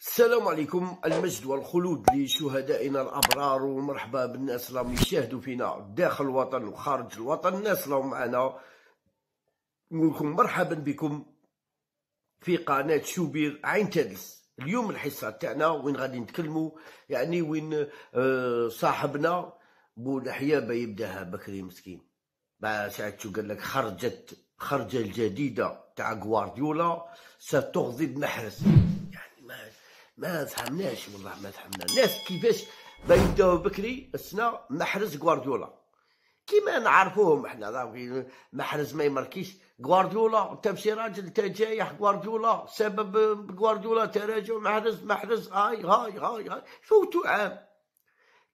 السلام عليكم المجد والخلود لشهدائنا الأبرار ومرحبا بالناس اللي يشاهدوا فينا داخل الوطن وخارج الوطن. الناس اللي معنا نقول لكم مرحبا بكم في قناة شوبير عين تدلس اليوم الحصة تاعنا وين غادي نتكلموا؟ يعني وين آه، صاحبنا بولحيه يبداها بكري مسكين. بعد ساعات شو قال لك خرجت خرجة الجديدة تاع غوارديولا ستغضب محرز. ما فهمناش والله ما فهمنا الناس كيفاش بيبداو بكري السنة محرز غوارديولا. كيما نعرفوهم إحنا محرز ما يمركيش غوارديولا. تمشي راجل تجايح غوارديولا. سبب غوارديولا تراجع محرز محرز هاي هاي هاي هاي. فوتوا عام.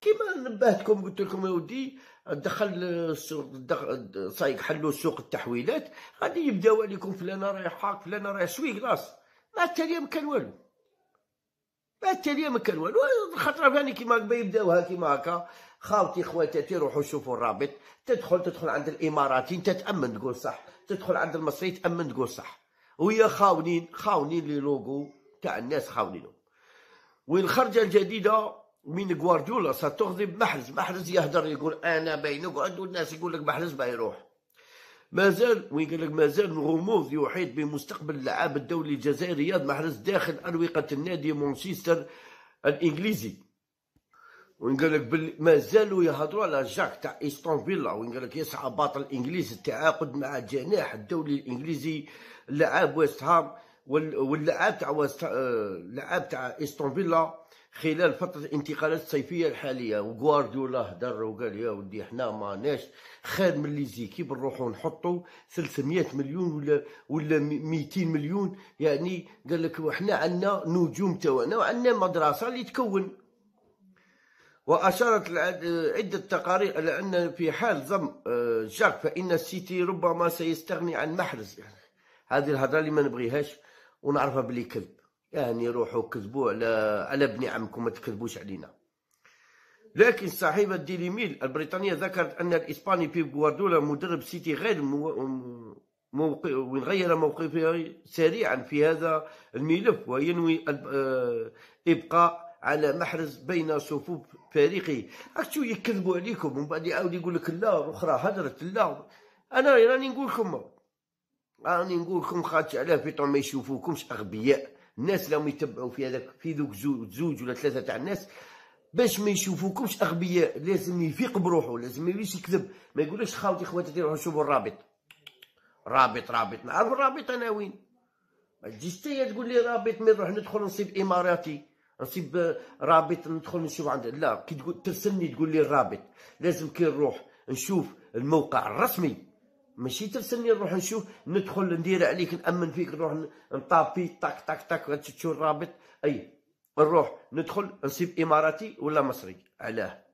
كيما نبهتكم قلت لكم يا ودي دخل السوق صايق حلوا سوق التحويلات. غادي يبداو عليكم فلان رايح هاك فلان رايح شوي خلاص. ما ما كان والو. التاليه ما كان والو. خاطر فاني كيما يبداوها كيما هكا. خاوتي خواتاتي روحوا شوفوا الرابط. تدخل تدخل عند الاماراتي انت تامن تقول صح. تدخل عند المصري تامن تقول صح. وهي خاونين خاونين لي لوغو. تاع الناس خاونينهم والخرجه الجديدة من غوارديولا ستغضب محرز. محرز يهدر يقول أنا باين نقعد والناس يقول لك محرز بيروح مازال وين قال لك مازال الغموض يحيط بمستقبل اللعاب الدولي الجزائري رياض محرز داخل أروقة النادي مانشستر الإنجليزي. وين قال لك مازالوا يهضروا على جاك تاع أستون فيلا. وين قال لك يسعى بطل الانجليزي التعاقد مع جناح الدولي الإنجليزي لاعب ويست هام واللاعب تاع وست اللاعب تاع أستون فيلا. خلال فترة الانتقالات الصيفية الحالية وغوارديولا هدر وقال يا ودي إحنا ماناش خير من لي زيكيب نروحو نحطو 300 مليون ولا ولا 200 مليون. يعني قال لك وحنا عندنا نجوم تاعنا وعندنا مدرسة اللي تكون. وأشارت عدة تقارير إلى أن في حال ضم آه، جاك فإن السيتي ربما سيستغني عن محرز. يعني هذه الهضرة اللي ما نبغيهاش ونعرفها بلي كذب. يعني روحوا كذبوا على على ابن عمكم ما تكذبوش علينا. لكن صاحبة ديلي ميل البريطانية ذكرت أن الإسباني بيب غوارديولا مدرب سيتي غير موقع وغير موقفه سريعا في هذا الملف وينوي آه، إبقاء على محرز بين صفوف فريقه. اكتو يكذبوا عليكم ومن بعد يعاود يقول لك لا الاخرى هدرت لا. أنا راني نقول لكم راني نقول لكم خاطش علاه في ما يشوفوكمش أغبياء. الناس اللي يتبعوا في هذاك في ذوك زوج ولا ثلاثة تاع الناس باش ما يشوفوكمش أغبياء. لازم يفيق بروحه لازم ما يوليش يكذب. ما يقولش خاوتي خواتاتي روحوا شوفوا الرابط. رابط رابط. نعرف الرابط أنا وين؟ ما تجيش تقول لي رابط ما نروح ندخل نصيب إماراتي نصيب رابط ندخل نشوف عند. لا كي تقول ترسلني تقول لي الرابط. لازم كي نروح نشوف الموقع الرسمي. ماشي ترسلني نروح نشوف ندخل ندير عليك نأمن فيك نروح نطابي طاك طاك طاك تشوف الرابط. أي نروح ندخل نصيب إماراتي ولا مصري. علاه.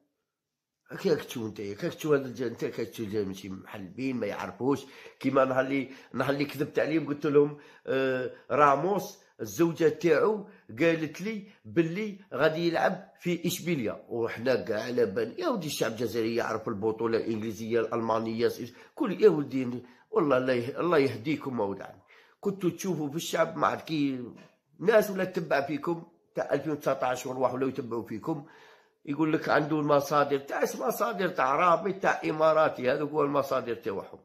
هكاك تشوف أنت هكاك تشوف هذا أنت هكاك تشوف ماشي محلبين ما يعرفوش. كيما نهار اللي نهار اللي كذبت عليهم قلت لهم آه راموس الزوجة تاعو قالت لي باللي غادي يلعب في إشبيليا. وحنا كاع على بال يا ودي الشعب الجزائري يعرف البطولة الإنجليزية الألمانية كل يا ولدي والله الله يهديكم ولد كنتوا تشوفوا في الشعب ما عاد كي ناس ولا تتبع فيكم تاع 2019 والواحد ولا يتبعوا فيكم يقول لك عنده المصادر تاع مصادر؟ تاع رابط تاع إماراتي. هذوك هو المصادر تاعهم.